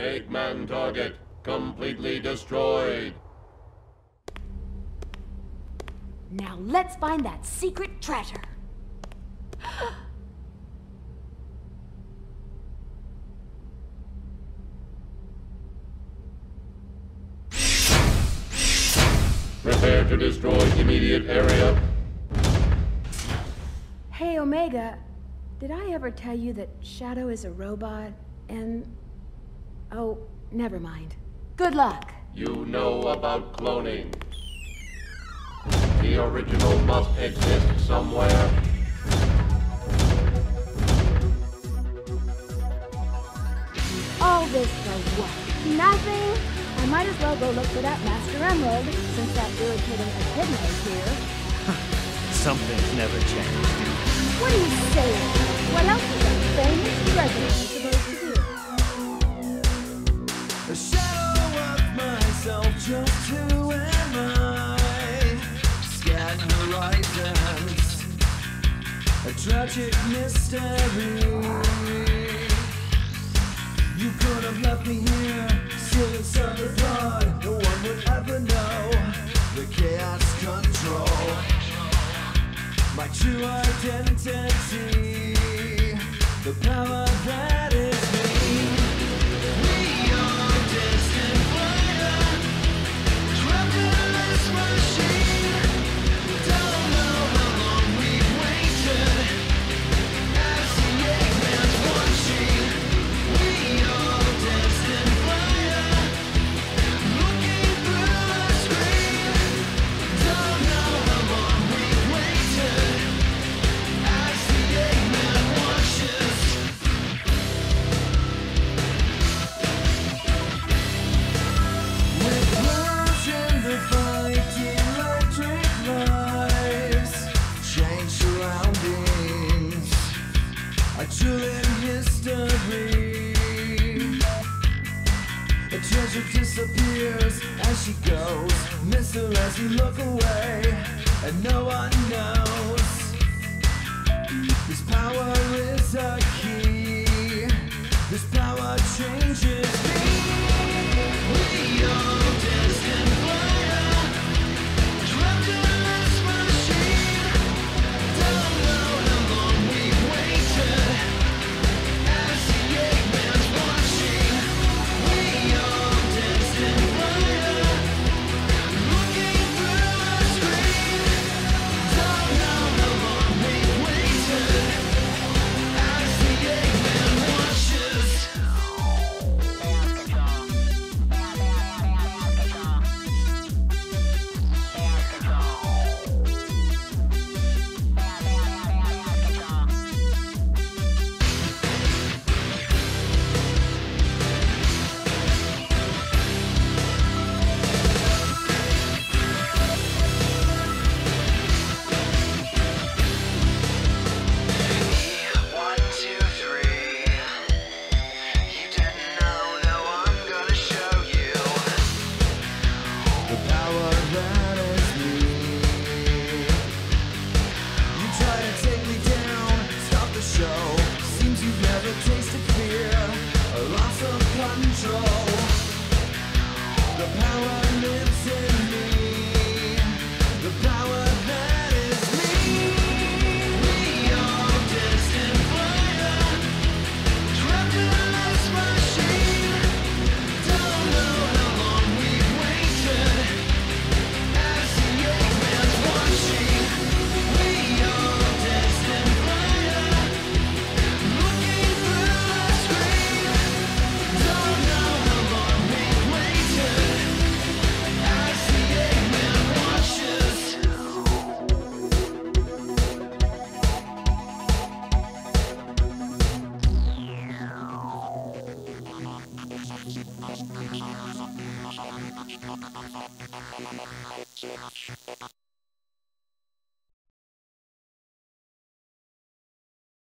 Eggman target completely destroyed. Now let's find that secret treasure. Prepare to destroy immediate area. Hey, Omega. Did I ever tell you that Shadow is a robot? And... Oh, never mind. Good luck. You know about cloning. The original must exist somewhere. All this for what? Nothing? I might as well go look for that Master Emerald, since that irritating echidna is here. Some things never changed. What are you saying? What else is a famous president tragic mystery. You could have left me here, still inside the blood. No one would ever know the chaos control. My true identity, A treasure disappears as she goes. Miss her as you look away, and no one knows. This power is a key. The power lives 最近7年前消えました。